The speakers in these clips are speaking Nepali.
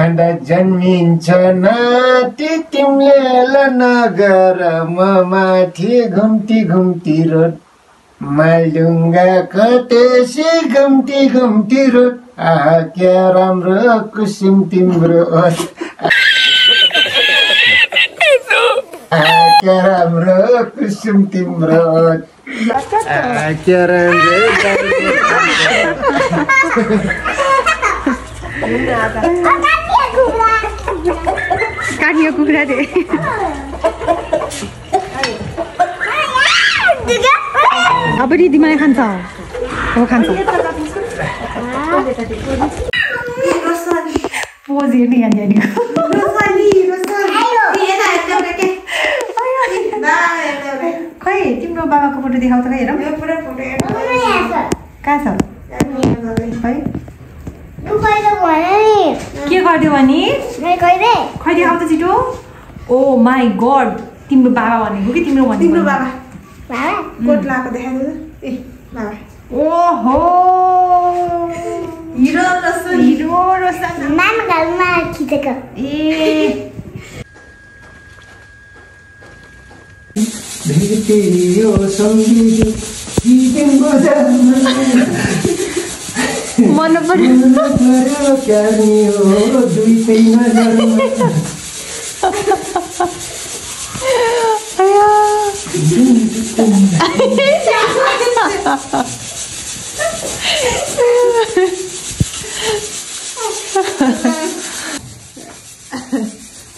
खाँदा जन्मिन्छ नाति तिमीले ल नगर म माथि घुम्ती घुम्ती रोड। मालडुङ्गा कटेसी घुम्ती घुम्ती रोड। आहा क्या राम्रो कुसुम तिम्रो ओठ। क्या राम्रो कुसुम तिम्रो ओठ। क्या राम्रो काटियो कुखुरा अब खान्छ। हो खान्छ। खै तिम्रो बाबाको फोटो देखाउ त खै हेरौँ। कहाँ छ? के गरिदियो भने? खै देखाउ त छिटो? ओ माई गड तिम्रो बाबा भनेको कि तिम्रो भनेको तिम्रो बाबा। कोट लाएको देखाइदिनु ए बाबा। ओहो! हिरो रसुन। हिरो रोशन खिचेको। ए। सम्झियो दिनको जानमा मन नजरमा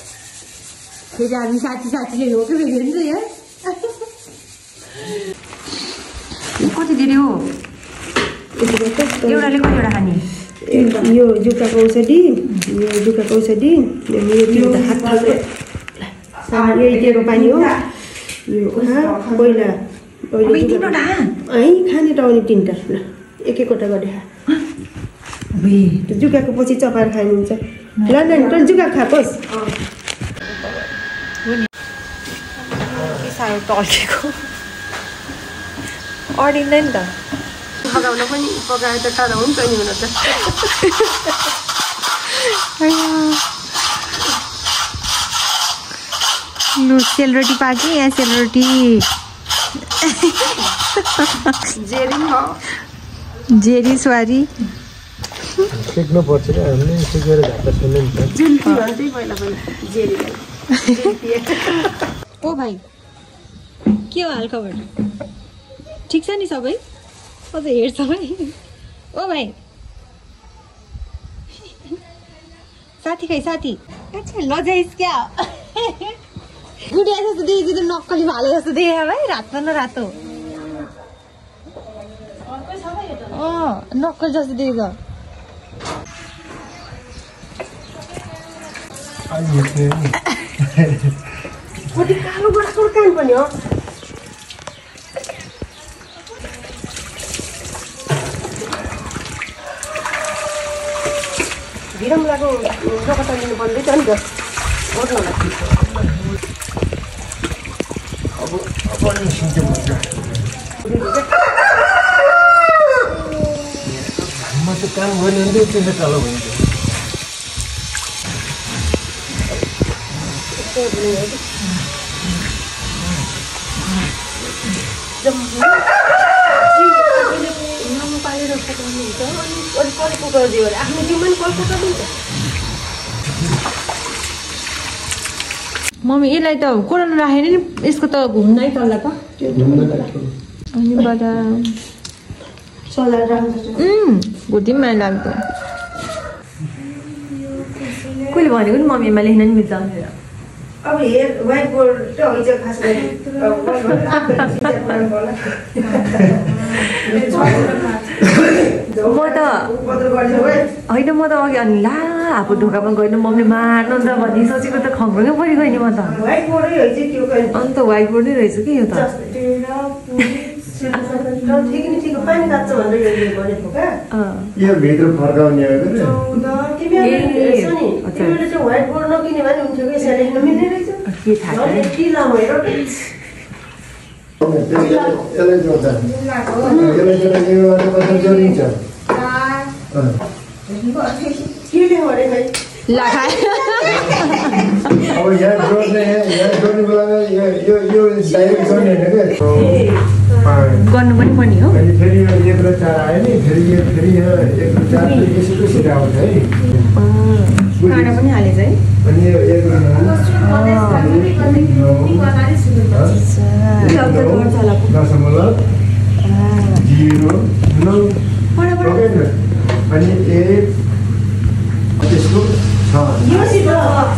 फेरि हामी साथी साथीले हो कि फेरि हुन्छ यहाँ कति धेरै हो? एउटाले कतिवटा खाने यो जुकाको औषधि यो जुकाको औषधि यो हात यही पानी हो। यो पहिला है खाने टाउने तिनवटा। ल एक एकवटा गरे खा जुकाको पछि चपाएर खानुहुन्छ। ल नानी तँ जुका खाएकोस् साह्रो टल्केको अडिँदैन त। पकाउन पनि पकाएर त टाढा हुन्छ नि हुन त लु सेलरोटी पाएँ यहाँ सेलरोटी जेरिङ हो जेरी सुवारी सिक्नु पर्छ क्या हामीले सिकेर घाटा सुन्ने नि त जुल्पी भन्थ्यो पहिला पहिला जेरिङ ओ भाइ के हो हालखबर ठिक छ नि सबै अझ हेर्छ है ओ भाइ। साथी खै साथी। अच्छा लजाइस क्या? गुडिया जस्तो देखेको त नक्कली भाले जस्तो देखे भाइ रातो न रातो। अँ नक्कल जस्तो देखेको कति कालो पनि हो। भिरमलाको जगत लिनु पर्दैछ नि त। म त काम गर्ने भने त्यसले तल हुन्छ कलको गरिदियो भने आफ्नो जिउमा नि कलको गरिदिन्छ मम्मी यसलाई त कोरान राखेर नि यसको त घुम्नै चल्ला त। अनि बदाम भुटी पनि माया लाग्दो। कोहीले भनेको नि मम्मीमा लेख्न नि मिल्छ भनेर। अब हेर व्हाइट बोर्ड त हुन्छ खास गरी अब। म त होइन म त अघि अनि ला आफू ढोकामा गएन मम्मीले मार्नु नि त भन्ने सोचेको त खङ्ग्रङै परिगयो नि म त। व्हाइट बोर्डै होइन त्यो कहिले? अन्त व्हाइट बोर्ड नै रहेछ कि यो त? ठिक नि ठिक पानी काट्छ भनेर यो भित्र फर्काउने कि थाहा झन् छ यति लामो हेर यसलाई जोड्दा यसलाई जोड्दा यो अझ कसरी जोडिन्छ अँ। के लेख्यो भने खै ल खाए अब यहाँ जोड्ने यहाँ जोड्ने बेलामा यो यो यो डाइरेक्ट जोड्ने होइन क्या पानी। गर्नु पनि पर्ने हो अनि फेरि यो एक र चार आयो नि फेरि यो फेरि यो एक र चार यसो कसरी आउँछ है खाना पनि हालेछ है अनि यो एक र दशमलव जिरो न? अनि एक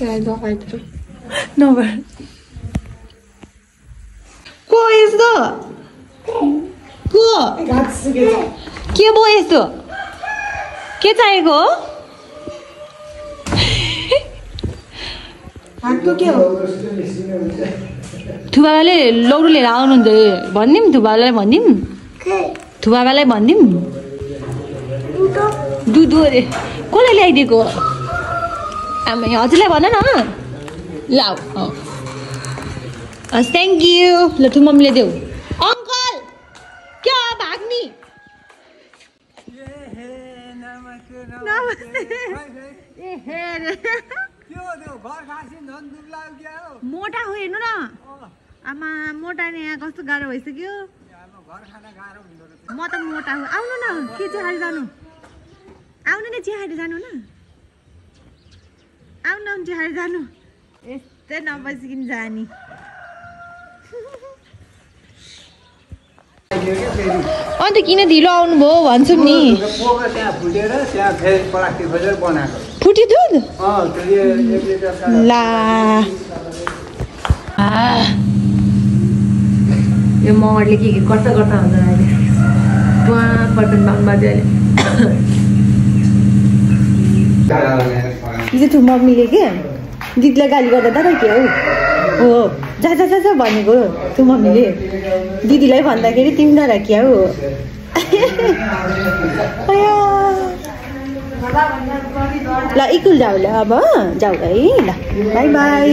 तेत्तिस नानी झन् काली ल्याइदिएर नगर को यस्तो को के भयो यस्तो के चाहिएको हो थुबाबाले लौरो लिएर आउनुहुन्छ अरे भनिदिउँ थुबाबालाई भनिदिउँ थुबाबालाई भनिदिउँ दुधो अरे कसले ल्याइदिएको आमा हजुरलाई भन न। ल हस् थ्याङ्क यू ल तु मम्मीले देऊ। अङ्कल हो भाग्नी? मोटा हो हेर्नु न। आमा मोटा नि यहाँ कस्तो गाह्रो भइसक्यो। म त मोटा हो। आउनु न के खाएर जानु? आउनु न खाएर जानु न। आउनु न चिया खाएर जानु। यस्तै नबसिकन जाने। अन्त किन ढिलो आउनुभयो भन्छु नि। पोको त्यहाँ फुटेर त्यहाँ फेरि प्लास्टिक खोजेर बनाएको फुटी दुध ला। यो मगरले के के गर्दा गर्दा हुन्छ अहिले। बुवा बटन बाजे अहिले। हिजो त्यो मम्मीले के? दिदीलाई गाली गर्दा दादा के हौ? हो। जा जा जा भनेको त्यो मम्मीले। दिदीलाई भन्दाखेरि तिमीलाई क्या हौ। ल इकुल जाऊ ल अब जाऊ है। ल बाई बाई।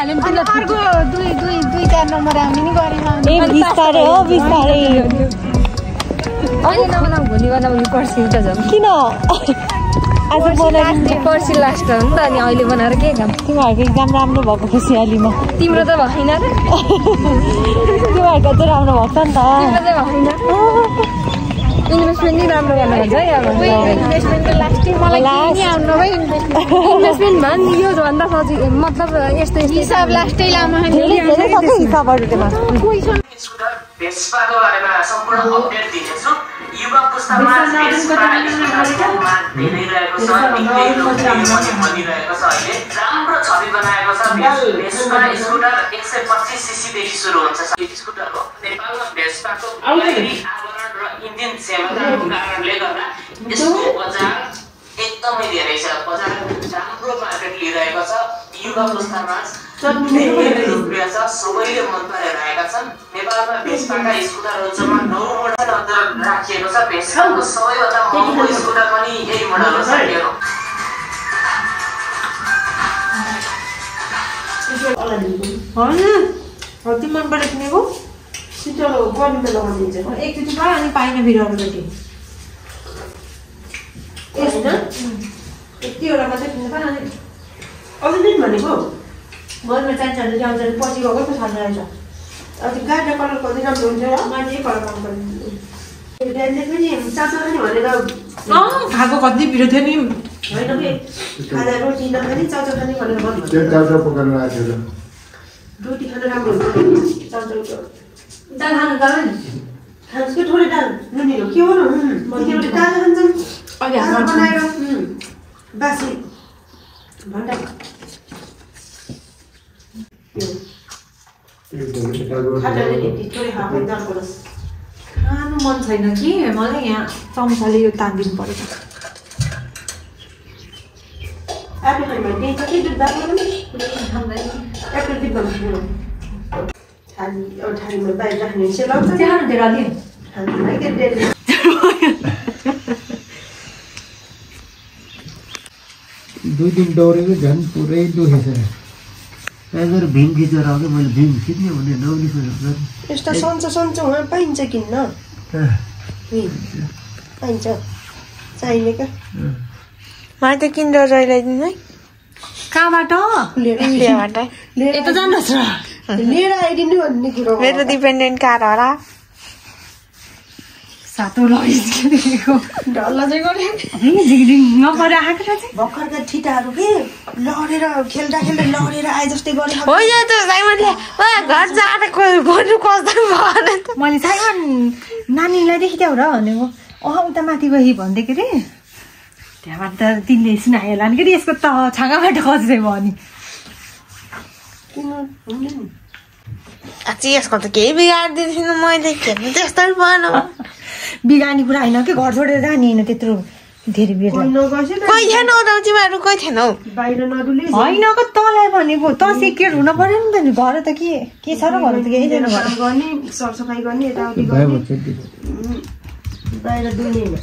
अर्को दुई दुई दुई चार नम्बर आउने नि गरेन ए बिस्तारै हो बिस्तारै। अहिले नबनाऊ भोलि बनाऊ पर्सि त झन्। किन? आज बनाइ पर्सि लास्ट हो नि त अनि अहिले बनाएर के काम तिमीहरूको इक्जाम राम्रो भएको खुसियालीमा तिम्रो त भएन र तिमीहरूको चाहिँ राम्रो भएको छ नि तिम्रो चाहिँ भएन। इन्भेस्टमेन्ट नि राम्रो गर्नुपर्छ है अब। इन्भेस्टमेन्ट त लास्टै मलाई केही नि यो भन्दा सजिलो मतलब यस्तो हिसाब लास्टै लामो बारेमा सम्पूर्ण अपडेट दिनेछु। युवा पुस्तामा भेस्पा स्कुटरको माग धेरै रहेको छ। निकै लोकप्रिय पनि बनिरहेको छ अहिले राम्रो छवि बनाएको छ। भेस- भेस्पा स्कुटर एक सय पच्चिस सिसीदेखि सुरु हुन्छ। यो स्कुटरको नेपालमा इन्जिन क्षमताको कारणले गर्दा यसको बजार एकदमै धेरै छ बजार राम्रो मार्केट लिइरहेको छ युवा पुस्तामा धेरै लोकप्रिय छ सबैले मन पराइरहेका छन् नेपालमा भेस्पाका स्कुटरहरू जम्मा नौ मोडल अन्तर राखिएको छ भेस्पाको सबैभन्दा महँगो स्कुटर पनि यही मोडल हो साथीहरू होइन अति मनबाट किनेको शीतल गर्मीमा लगाउनुहुन्छ एकचोटि भयो अनि पाइन होइन यतिवटा मात्रै किन्नु पाएन अनि। अघि नै भनेको? घरमा चाहिन्छ भने भने पछि गएको पो छाड्नु रहेछ। अब गाडा कलर गर्दै राम्रो हुन्छ मैले यही कलर मन पर्ने पनि चाचा पनि भनेर। खाएको कति भिडियो थियो नि। होइन रोटी नखाने चाउचाउ खाने भनेर भन्नु। त्यो चाउचाउ पकाउनु आएको थियो रोटी खान राम्रो हुन्छ। दाल खानु नि खान्छ थोरै दाल नुनिलो के हो कतिवटा दाल खान्छन् दाल बनाएर बासी रस खानु मन छैन कि मलाई यहाँ चम्चाले यो तानिदिनु पऱ्यो एप्पल डिब्बामा दुई दिन दौडेको झन् पुरै दुखेछ भीम खिचेर आउँदै मैले भीम खिच्ने भने नौलिसकेको यस्तो सन्चो सन्चो उहाँ पाइन्छ किन्न पाइन्छ चाहिने क्या मलाई त ल्याइदिनु है कहाँबाट लिएर यता जानुहोस् र लिएर आइदिनु भन्ने कुरो हो। मेरो डिपेन्डेन्ट कार होला सातो लगिसकेको डल्ला चाहिँ गऱ्यो झिगिङ नपरे आएको चाहिँ भर्खरका ठिटाहरू के? लडेर खेल्दा खेल्दा लडेर आए जस्तै गरे हो यो त साइमनले वा घर जाँदा को- गर्नु कस्तो भएन त। मैले साइमन नानीलाई देखिथ्यौ र भनेको अँ उता माथि गई भन्दै के अरे त्यहाँबाट त तिमीले सुनायो होला नि के अरे यसको त छाँगाबाट खसेछ भयो नि। अझै यसको त केही बिगारिदिएको थिइनँ मैले खेल्नु त्यस्तै भएन बिगानी कुरा होइन कि घर छोडेर जाने होइन त्यत्रो धेरै बेर कोही थिएन रौजीमाहरू कोही थिएन हौ होइन को तँलाई भनेको त सेक्रेट हुन पर्यो नि त नि घर त के के छ र घर त केही छैन घर गर्ने सरसफाइ गर्ने यताउति गर्ने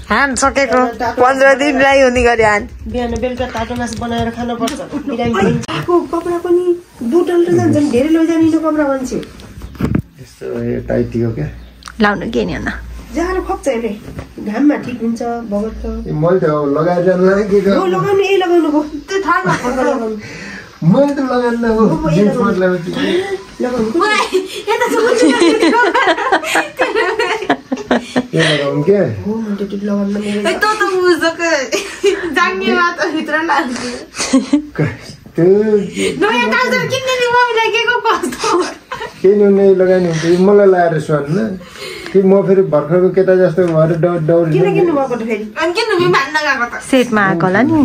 हान सकेको पन्ध्र दिन राई हुने गरी हान बिहान बेलुका तातो मासु बनाएर खानुपर्छ कपडा पनि बुटल त जान्छन् धेरै लैजाने कपडा मान्छे यस्तो टाइटीको क्या? लाउनु के नि अन्त? जाडो खप्छ यसले घाममा ठिक हुन्छ ए, मैले त अब लगाएर जानु लागेको हो लगाउनु ए लगाउनु भयो त्यो थाहा भएको लगाउनु। मैले त लगाउनु के? लगाउनु लगाउनु। कस्तो? केही नहुने लगानी हुन्छ। यो मलाई लगाएर सुहाल्नु कि म फेरि भर्खरको केटा जस्तो भएर डौ डौरी किन किन्नु भएको त फेरि? अनि किन मी भान्न गएको त। सेटमा आएको होला नि।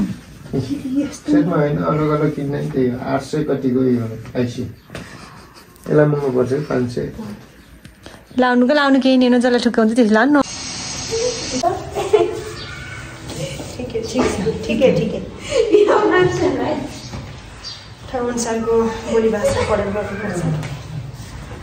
सेटमा होइन अलग अलग किन्ने त्यही हो। आठ सय कतिको यो आइसी। यसलाई महँगो पर्छ कि पाँच सय। लाउनुको लाउनु केही नि जसलाई ठुक्काउँछ त्यसलाई लाउनु न। ठिकै ठिक छ ठिकै। ठिकै ठाउँ अनुसारको बोली भाषा पढेर गर्नुपर्छ।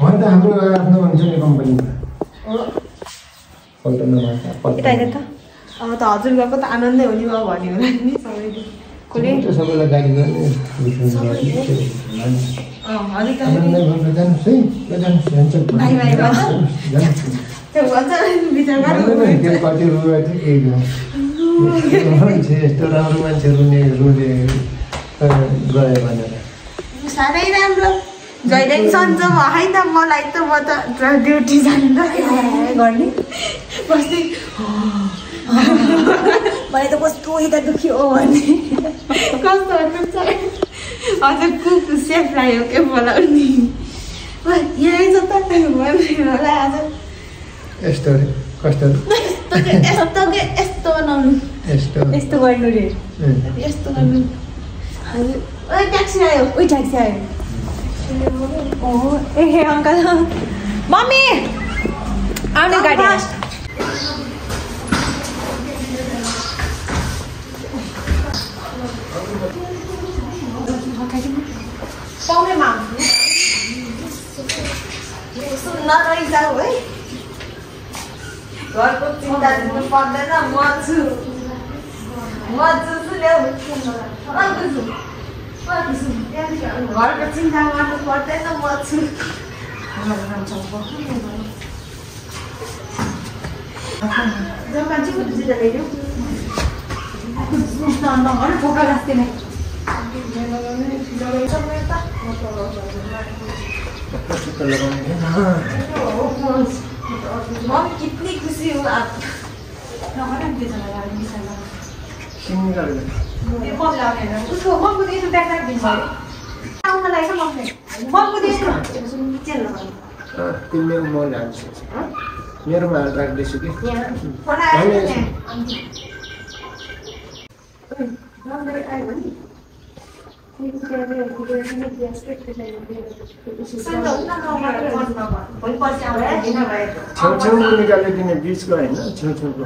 हो त हाम्रो आफ्नो हुन्छ नि कम्पनीमा। त? हजुर गएको त आनन्दै हो नि भन्यो होला सबैलाई गर्ने यस्तो राम्रो मान्छे रुने रुने। अ, गयो भनेर। साह्रै राम्रो। जहिले पनि सन्चो भयो त मलाई त म त ड्युटी जानु गर्ने बस्दै मलाई त कस्तो यता दुखी हो भने। कस्तो हुन्छ? हजुर कुक सेफ लाग्यो के बोलाउने। यहाँ आइज त। होला आज। यस्तो अरे कस्तो? यस्तो यस्तो बनाउनु। यस्तो। यस्तो गर्नु रे। यस्तो गर्नु। हजुर ओ ट्याक्सी आयो उही ट्याक्सी आयो ए अङ्कल मम्मी आउने गाडी। पाउनेमा है घरको चिन्ता लिनु पर्दैन म छु म छु ल्याउ घरको चिन्ता गर्नु पर्दैन म छु म कितनी खुसी हूँ आप तिमीले म लान्छु मेरोमा हाल राख्दैछु कि छेउछेउको निकालिदिने बिचको होइन छेउछेउको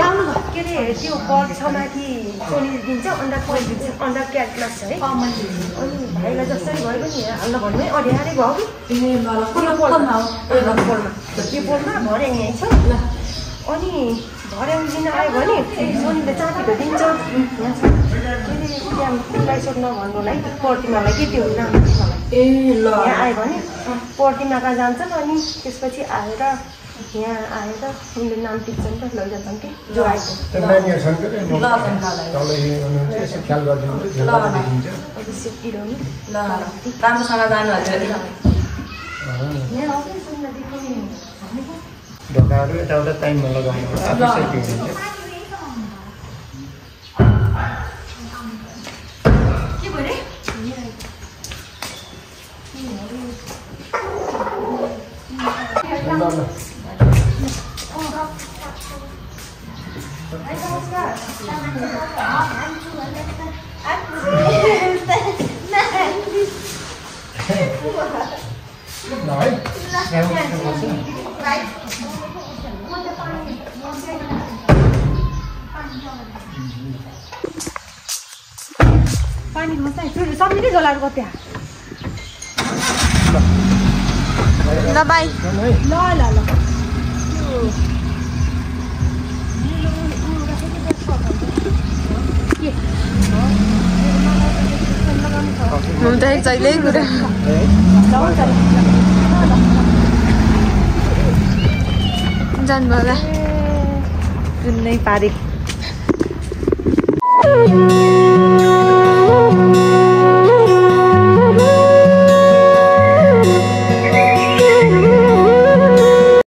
आउनु भयो के अरे त्यो बल छ माथि सोनी दिन्छ अन्डा दिन्छ अन्डा क्याट छ है अनि भाइलाई जसरी भए पनि हाल्न भन्नु भयो कि त्यो भर्याङ यहीँ छ अनि भर्याङ दिन आयो भने सोनीले चाँदीको दिन्छ। के अरे त्यहाँ उसलाई सोध्न भन्नुलाई प्रतिमालाई के त्यो ए ल। यहाँ आयो भने कहाँ जान्छन् अनि त्यसपछि आएर यहाँ आएर उनले नाम टिप्छ नि त लैजान्छन् कि जो आएको त्यो नानीहरूसँग के अरे म ढोकाहरू यताउता टाइममा लगाउनु आफै सेफ्टी हुन्छ ल ल त्यो सबैले जलाएर कति ल बाई ल ल ल हुन्छ कुरा जानुभयो होला जुनै पारेको